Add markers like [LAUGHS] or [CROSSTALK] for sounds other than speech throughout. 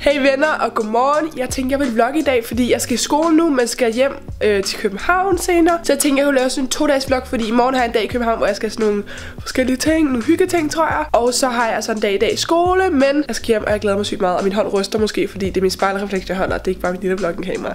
Hey venner og godmorgen. Jeg tænkte, jeg vil vlogge i dag, fordi jeg skal i skole nu, men skal hjem øh, til København senere. Så jeg tænkte, jeg kunne lave sådan en to-dages vlog, fordi i morgen har jeg en dag i København, hvor jeg skal sådan nogle forskellige ting, nogle hyggeting, tror jeg. Og så har jeg så en dag i dag i skole, men jeg skal hjem, og jeg glæder mig sygt meget. Og min hånd ryster måske, fordi det er min spejlrefleks, jeg holder, og det er ikke bare min lille vlogging kamera.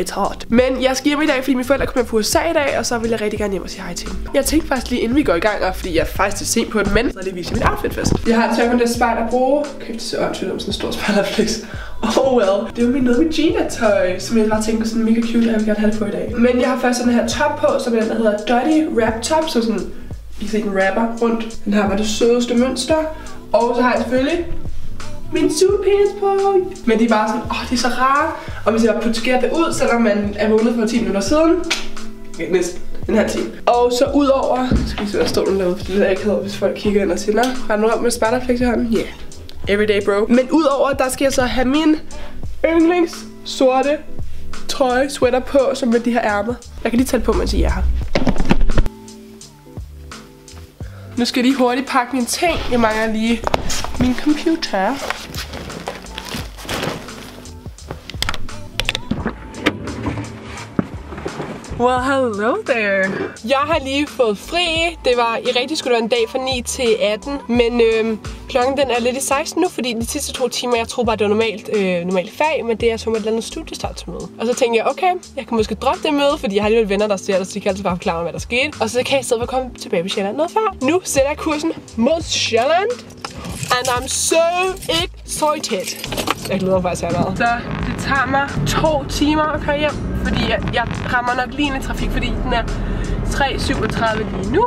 It's hot. Men jeg skal hjem i dag, fordi mine forældre kommer på USA i dag, og så vil jeg rigtig gerne hjem og sige hej til dem. Jeg tænkte faktisk lige inden vi går i gang, og fordi jeg er faktisk til sent på den, men så lige vise mit outfit først. Jeg har taget det spejl at bruge. Købte så ser om sådan en stor spejlerflex. Oh well. Det er jo min noget med Gina-tøj, som jeg bare tænker sådan mega cute, og jeg vil gerne have det på i dag. Men jeg har først sådan her top på, som er den, der hedder Dotty Wrap Top, så sådan I kan se den rapper rundt. Den har bare det sødeste mønster. Og så har jeg selvfølgelig min suitpants på. Men de er bare sådan, åh, oh, de er så rare. Og hvis jeg putter det ud, selvom man er vågnet for 10 minutter siden. Næsten en halv time. Og så udover, skal vi se, hvad står den derude, for det er ikke hvis folk kigger ind og siger, nå, har du om med spatterflex i hånden? Yeah. Everyday bro. Men udover, der skal jeg så have min yndlings sorte trøje, sweater på, som med de her ærmer. Jeg kan lige tage det på, mens I er her. Nu skal jeg lige hurtigt pakke mine ting. Jeg mangler lige min computer. Well, hello there. Jeg har lige fået fri. Det var i rigtig skulle være en dag fra 9 til 18. Men øhm, klokken den er lidt i 16 nu, fordi de sidste to timer, jeg troede bare, det var normalt, øh, normalt fag, men det er som et eller andet studiestartsmøde. Og så tænkte jeg, okay, jeg kan måske droppe det møde, fordi jeg har alligevel venner, der ser det, så de kan altid bare forklare mig, hvad der skete. Og så kan jeg i stedet for komme tilbage på Sjælland noget før. Nu sætter jeg kursen mod Sjælland. And I'm so excited. Jeg glæder mig faktisk meget. Så det tager mig to timer at køre hjem, fordi jeg, jeg rammer nok lige en i trafik, fordi den er 3.37 lige nu.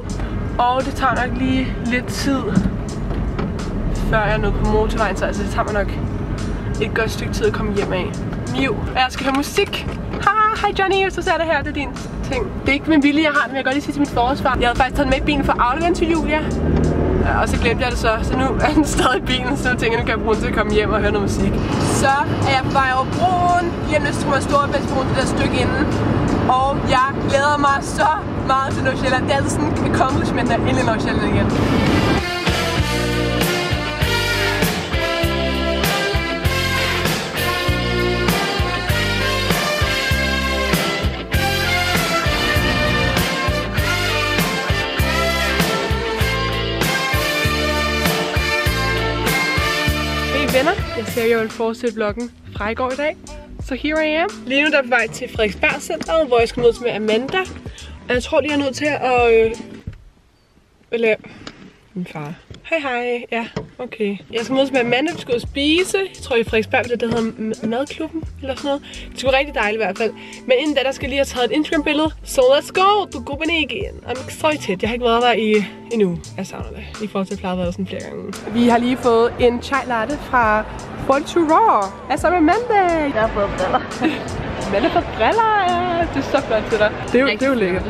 Og det tager nok lige lidt tid, før jeg er nået på motorvejen, så altså, det tager mig nok et godt stykke tid at komme hjem af. Miu. Og jeg skal høre musik. Hej Johnny, så ser det her, det er din ting. Det er ikke min vilje, jeg har, men jeg kan godt lige sige til mit forårsvar. Jeg havde faktisk taget med i bilen for at aflevere til Julia. Og så glemte jeg det så, så nu er den stadig i bilen, så nu tænker jeg, nu kan jeg bruge den til at komme hjem og høre noget musik. Så er jeg på vej over broen, hjem til mig Storebæltsbroen, det der stykke inden. Og jeg glæder mig så meget til Nordsjælland. Det er altså sådan en accomplishment, at endelig Nordsjælland igen. Jeg sagde, at jeg ville fortsætte vloggen fra i går i dag. Så here I am. Lige nu der er på vej til Frederiksberg Centeret, hvor jeg skal mødes med Amanda. Og jeg tror lige, jeg er nødt til at... Øh, eller min far. Hej hej. Ja, okay. Jeg skal mødes med Amanda, vi skal ud og spise. Jeg tror i Frederiksberg, det der hedder Madklubben, eller sådan noget. Det skulle rigtig dejligt i hvert fald. Men inden da, der skal lige have taget et Instagram-billede. So let's go to Copenhagen. I'm excited. Jeg har ikke været der i en uge. Jeg savner det. I forhold til, at jeg plejer at være sådan flere gange. Vi har lige fået en chai latte fra 42 Raw. Altså med Amanda. Jeg har fået briller. [LAUGHS] Amanda får briller, ja. Det er så flot til dig. Det er jo, det er jo lækkert.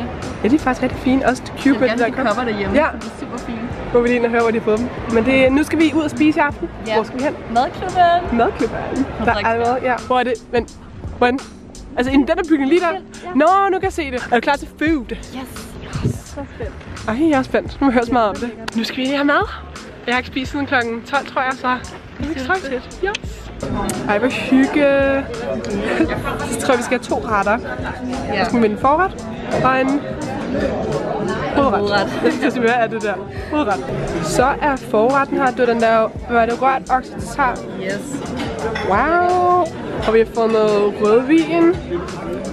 Ja, de er faktisk rigtig fine. Også Cupid, der kommer. Jeg derhjemme. Ja. Det er super fint. Må vi lige ind og høre, hvor de har fået dem. Men det, nu skal vi ud og spise i aften. Ja. Hvor skal vi hen? Madklubben. Madklubben. Der er allerede, ja. Hvor er det? Men, hvordan? Altså, inden den er bygget lige der? Ja. Nå, nu kan jeg se det. Er du klar til food? Yes. Så spændt. Ej, jeg er spændt. Nu har jeg hørt meget om det. Nu skal vi lige have mad. Jeg har ikke spist siden kl. 12, tror jeg, så det er ikke så tæt. Yes. Ej, hvor hygge. [LAUGHS] Så tror jeg, vi skal have to retter. Ja. Jeg skal med en forret og en hovedret. Hovedret. Jeg [LAUGHS] skal hvad er det der? Hovedret. Så er forretten her, det var den der, hvad er det, rørt oksetar. Yes. Wow. Og vi har fået noget rødvin.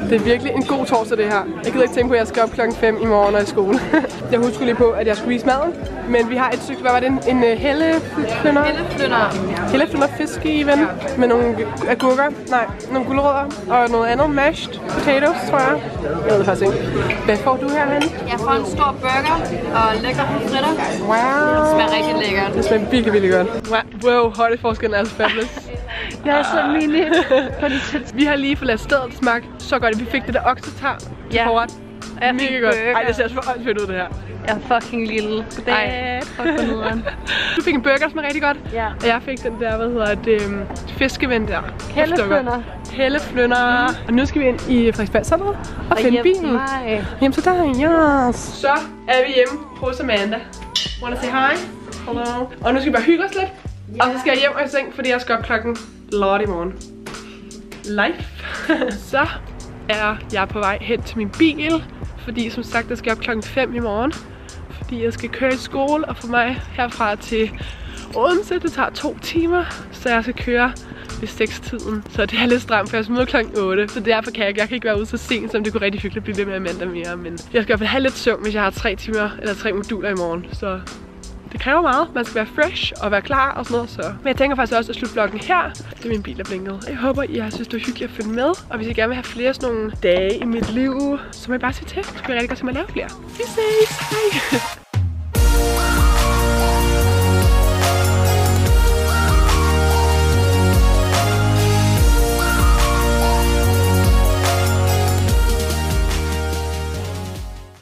Det er virkelig en god torsdag det her. Jeg gider ikke tænke på, at jeg skal op klokken 5 i morgen og i skole. [LAUGHS] jeg husker lige på, at jeg skulle vise maden. Men vi har et stykke, hvad var det? En, en uh, helleflynder? Helleflynder. Helleflynder fisk i ven. Med nogle agurker. Nej, nogle gulerødder. Og noget andet. Mashed potatoes, tror jeg. Jeg ved det faktisk ikke. Hvad får du herhen? Jeg får en stor burger og lækker fritter. Wow. Det smager rigtig lækkert. Det smager virkelig, virkelig godt. Wow, højdeforskellen er altså fabulous. [LAUGHS] Jeg er så mini. [LAUGHS] Vi har lige forladt stedet, det smagte så godt. Vi fik det der oksetar til Ja. forret. Mega godt. Ej, det ser så åndssvagt ud, det her. Jeg er fucking lille. Goddag. Fuck for nederen. [LAUGHS] Du fik en burger, som er rigtig godt. Ja. Og jeg fik den der, hvad hedder det, um, fiskeven der. Helleflynder. Helleflynder. Mm. Og nu skal vi ind i Frederiksberg Centeret og, og finde hjem bilen. mig. Hjem til dig, yes. Så er vi hjemme hos Amanda. Wanna say hi? Hello. Og nu skal vi bare hygge os lidt. Og så skal jeg hjem og i seng, fordi jeg skal op klokken lort i morgen. Life. [LAUGHS] så er jeg på vej hen til min bil, fordi som sagt, jeg skal op klokken 5 i morgen. Fordi jeg skal køre i skole, og for mig herfra til Odense, det tager to timer, så jeg skal køre ved 6-tiden. Så det er lidt stramt, for jeg skal møde klokken 8. Så derfor kan jeg, jeg kan ikke være ude så sent, som det kunne rigtig hyggeligt blive ved med mandag mere. Men jeg skal i hvert fald have lidt søvn, hvis jeg har 3 timer eller 3 moduler i morgen. Så det kræver meget. Man skal være fresh og være klar og sådan noget. Så. Men jeg tænker faktisk også at slutte vloggen her. Det er min bil, der blinkede. Jeg håber, I har synes, det var hyggeligt at følge med. Og hvis I gerne vil have flere sådan nogle dage i mit liv, så må I bare sige til. Så kan jeg rigtig godt tænke mig at lave flere. Vi ses! Hej! [LAUGHS]